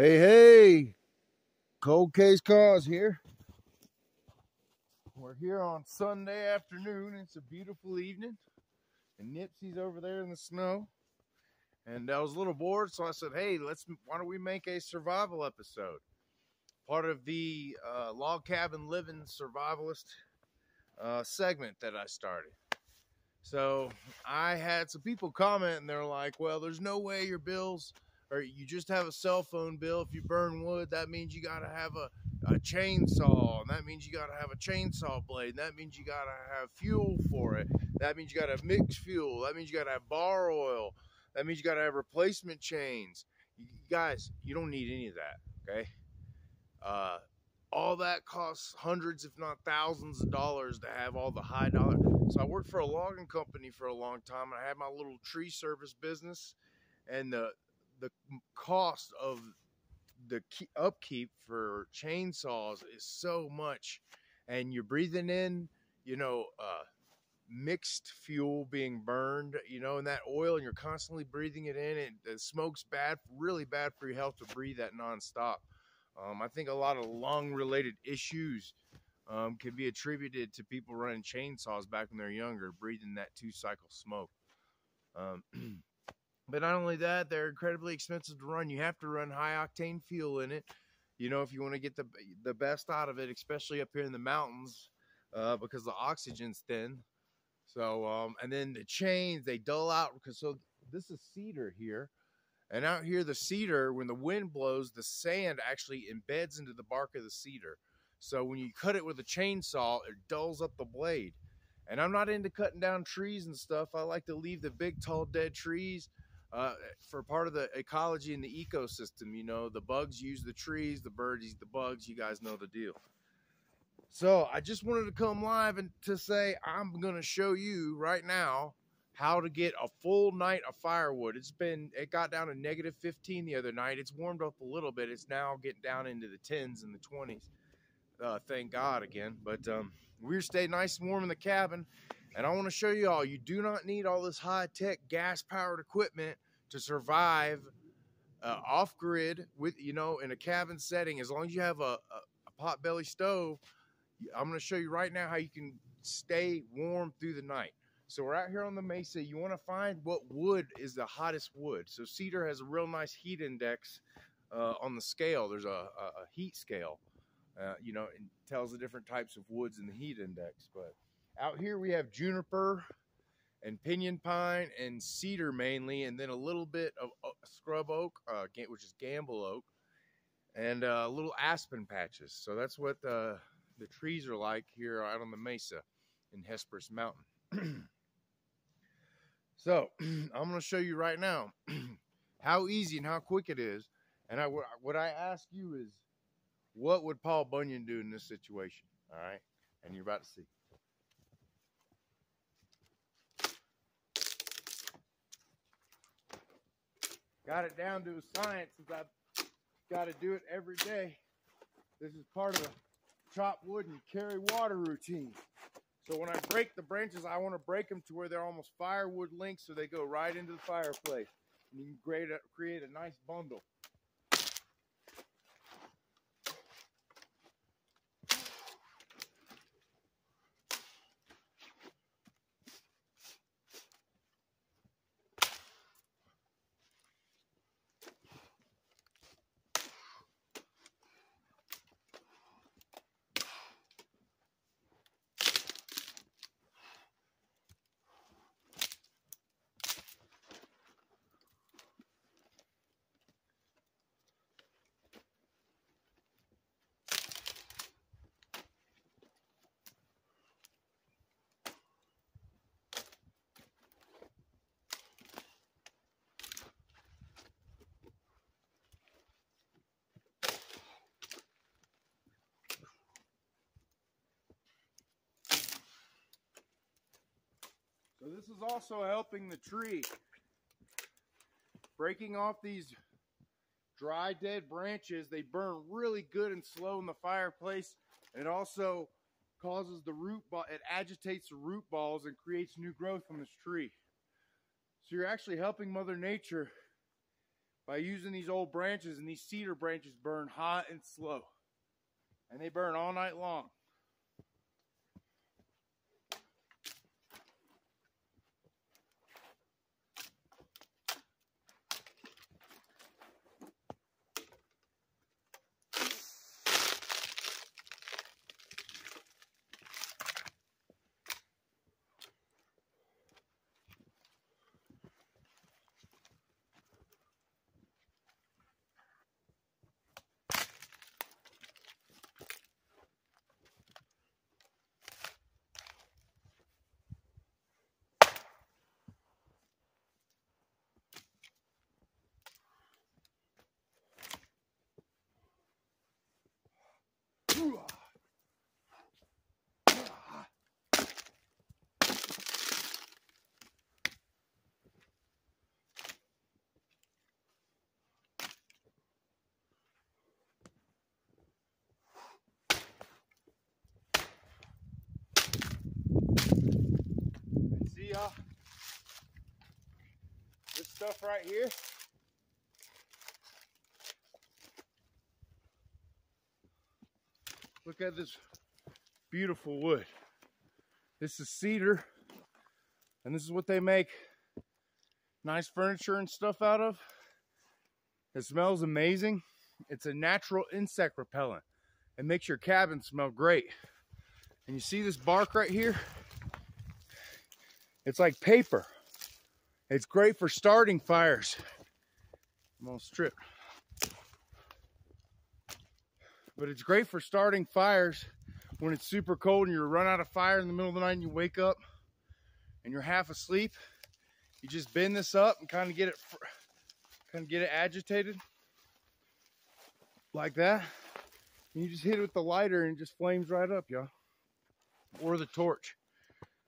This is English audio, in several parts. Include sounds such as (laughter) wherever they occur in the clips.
Hey, hey, Cold Case Cause here. We're here on Sunday afternoon. It's a beautiful evening, and Nipsey's over there in the snow. And I was a little bored, so I said, "Hey, let's. Why don't we make a survival episode? Part of the uh, log cabin living survivalist uh, segment that I started." So I had some people comment, and they're like, "Well, there's no way your bills." Or you just have a cell phone bill. If you burn wood, that means you got to have a, a chainsaw, and that means you got to have a chainsaw blade, and that means you got to have fuel for it. That means you got to mix fuel. That means you got to have bar oil. That means you got to have replacement chains. You guys, you don't need any of that, okay? Uh, all that costs hundreds, if not thousands of dollars to have all the high dollar. So I worked for a logging company for a long time, and I had my little tree service business, and the the cost of the upkeep for chainsaws is so much and you're breathing in you know uh, mixed fuel being burned you know and that oil and you're constantly breathing it in and the smoke's bad really bad for your health to breathe that nonstop. Um, i think a lot of lung related issues um, can be attributed to people running chainsaws back when they're younger breathing that two cycle smoke. Um, (clears throat) But not only that, they're incredibly expensive to run. You have to run high octane fuel in it. You know, if you want to get the the best out of it, especially up here in the mountains, uh, because the oxygen's thin. So, um, and then the chains they dull out because so this is cedar here, and out here the cedar when the wind blows, the sand actually embeds into the bark of the cedar. So when you cut it with a chainsaw, it dulls up the blade. And I'm not into cutting down trees and stuff. I like to leave the big, tall, dead trees uh, for part of the ecology and the ecosystem. You know, the bugs use the trees, the birds eat the bugs. You guys know the deal. So I just wanted to come live and to say I'm going to show you right now how to get a full night of firewood. It's been it got down to negative 15 the other night. It's warmed up a little bit. It's now getting down into the 10s and the 20s. Uh, thank God again. But um, we stayed nice and warm in the cabin. And I want to show you all, you do not need all this high-tech gas-powered equipment to survive uh, off-grid with, you know, in a cabin setting. As long as you have a, a, a pot-belly stove, I'm going to show you right now how you can stay warm through the night. So we're out here on the mesa. You want to find what wood is the hottest wood. So cedar has a real nice heat index uh, on the scale. There's a, a, heat scale, uh, you know, it tells the different types of woods in the heat index. But out here we have juniper and pinyon pine and cedar mainly, and then a little bit of uh, scrub oak, uh, which is Gambel oak, and uh, little aspen patches. So that's what uh, the trees are like here out on the mesa in Hesperus Mountain. (clears throat) so (clears throat) I'm going to show you right now (clears throat) how easy and how quick it is. And I, what I ask you is, what would Paul Bunyan do in this situation? All right, and you're about to see. Got it down to a science since I've got to do it every day. This is part of the chop wood and carry water routine. So when I break the branches, I want to break them to where they're almost firewood links so they go right into the fireplace. And you can create a, create a nice bundle. This is also helping the tree. Breaking off these dry dead branches, they burn really good and slow in the fireplace. And it also causes the root ball, it agitates the root balls and creates new growth on this tree. So you're actually helping Mother Nature by using these old branches, and these cedar branches burn hot and slow. And they burn all night long. See y'all? This stuff right here. Look at this beautiful wood. This is cedar, and this is what they make nice furniture and stuff out of. It smells amazing. It's a natural insect repellent. It makes your cabin smell great. And you see this bark right here? It's like paper. It's great for starting fires. I'm gonna strip. But it's great for starting fires when it's super cold and you run out of fire in the middle of the night and you wake up and you're half asleep. You just bend this up and kind of get it kind of get it agitated like that. And you just hit it with the lighter and it just flames right up, y'all. Or the torch.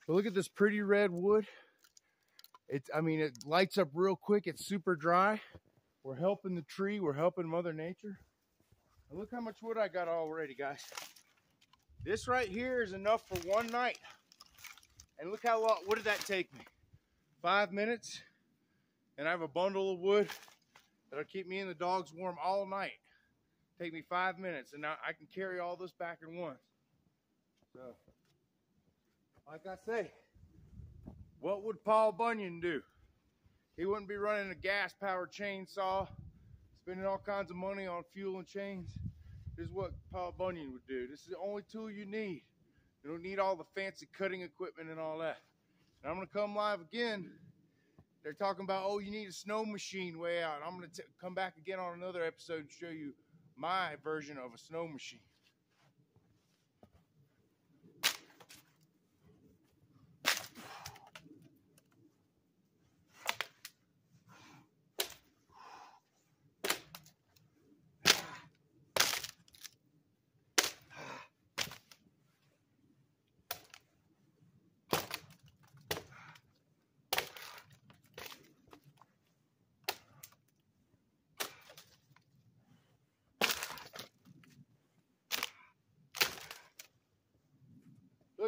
But look at this pretty red wood. It's, I mean, it lights up real quick. It's super dry. We're helping the tree. We're helping Mother Nature. And look how much wood I got already, guys. This right here is enough for one night. And look how long, what did that take me? Five minutes. And I have a bundle of wood that'll keep me and the dogs warm all night. Take me five minutes. And now I can carry all this back in one. So, like I say, what would Paul Bunyan do? He wouldn't be running a gas powered chainsaw, spending all kinds of money on fuel and chains. This is what Paul Bunyan would do. This is the only tool you need. You don't need all the fancy cutting equipment and all that. And I'm going to come live again. They're talking about, oh, you need a snow machine way out. I'm going to come back again on another episode and show you my version of a snow machine.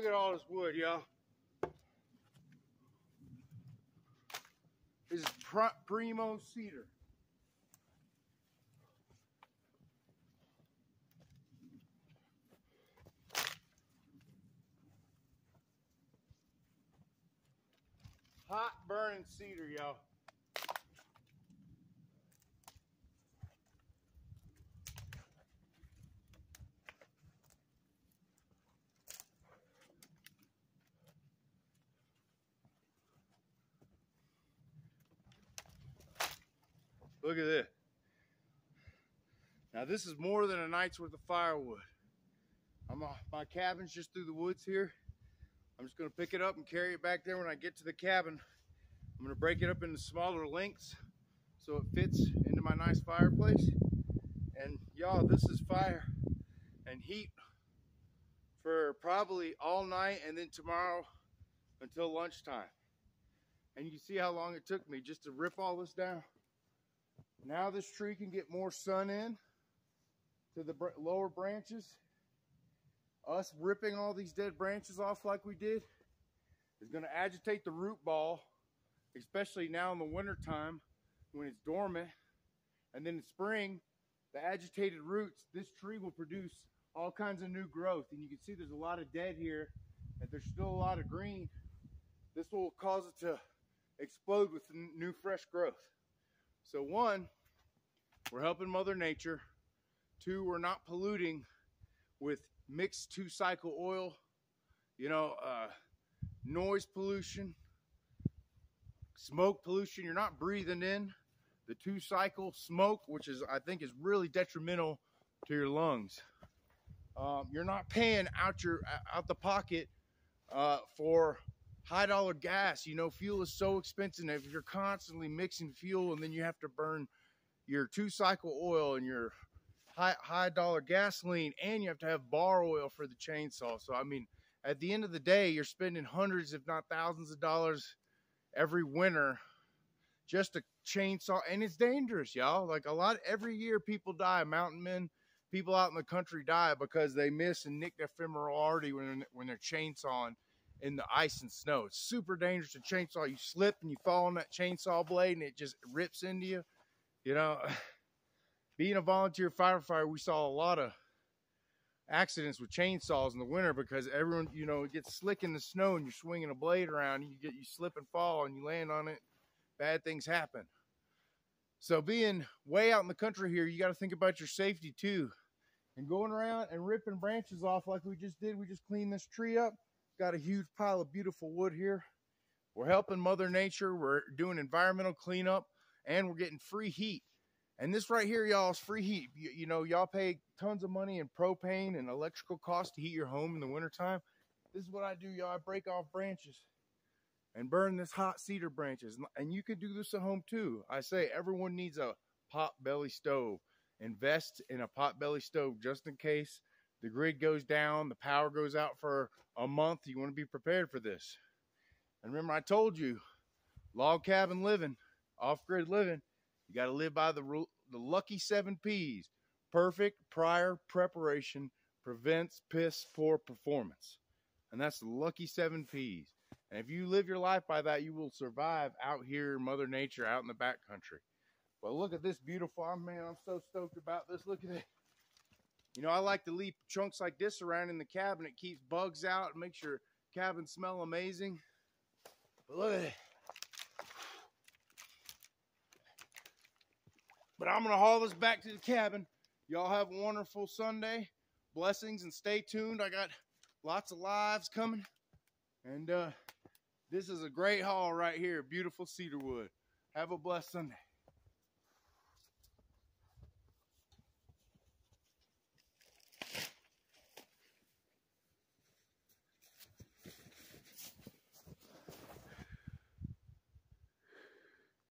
Look at all this wood, y'all. This is primo cedar. Hot burning cedar, y'all. Look at this. Now this is more than a night's worth of firewood. I'm uh, my cabin's just through the woods here. I'm just gonna pick it up and carry it back there when I get to the cabin. I'm gonna break it up into smaller lengths so it fits into my nice fireplace. And y'all, this is fire and heat for probably all night and then tomorrow until lunchtime. And you see how long it took me just to rip all this down. Now this tree can get more sun in to the lower branches. Us ripping all these dead branches off like we did is going to agitate the root ball, especially now in the winter time when it's dormant And then in spring, the agitated roots, this tree will produce all kinds of new growth. And you can see there's a lot of dead here, and there's still a lot of green. This will cause it to explode with new fresh growth. So one, we're helping Mother Nature. Two, we're not polluting with mixed two cycle oil, you know, uh, noise pollution, smoke pollution. You're not breathing in the two cycle smoke, which is, I think, is really detrimental to your lungs. Um, you're not paying out your out the pocket uh, for high dollar gas. You know, fuel is so expensive. If you're constantly mixing fuel and then you have to burn your two cycle oil and your high high dollar gasoline, and you have to have bar oil for the chainsaw. So I mean, at the end of the day, you're spending hundreds, if not thousands, of dollars every winter just a chainsaw, and it's dangerous, y'all. Like a lot every year, people die. Mountain men, people out in the country die because they miss and nick their femoral artery when when they're chainsawing in the ice and snow. It's super dangerous to chainsaw. You slip and you fall on that chainsaw blade, and it just rips into you. You know, (sighs) being a volunteer firefighter, we saw a lot of accidents with chainsaws in the winter because everyone, you know, it gets slick in the snow and you're swinging a blade around and you get you slip and fall and you land on it. Bad things happen. So being way out in the country here, you got to think about your safety too. And going around and ripping branches off like we just did, we just cleaned this tree up. Got a huge pile of beautiful wood here. We're helping Mother Nature. We're doing environmental cleanup and we're getting free heat. And this right here, y'all, is free heat. You, you know, y'all pay tons of money in propane and electrical costs to heat your home in the wintertime. This is what I do, y'all. I break off branches and burn this hot cedar branches. And you can do this at home too. I say everyone needs a pot belly stove. Invest in a pot belly stove just in case the grid goes down, the power goes out for a month. You want to be prepared for this. And remember, I told you, log cabin living, off grid living, you got to live by the the lucky seven P's. Perfect prior preparation prevents piss poor performance. And that's the lucky seven P's. And if you live your life by that, you will survive out here Mother Nature, out in the backcountry. But look at this beautiful, oh, man, I'm so stoked about this. Look at it. You know, I like to leave chunks like this around in the cabin. It keeps bugs out and makes your cabin smell amazing. But look at it. But I'm going to haul this back to the cabin. Y'all have a wonderful Sunday. Blessings and stay tuned. I got lots of lives coming. And uh, this is a great haul right here. Beautiful cedar wood. Have a blessed Sunday.